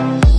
Bye.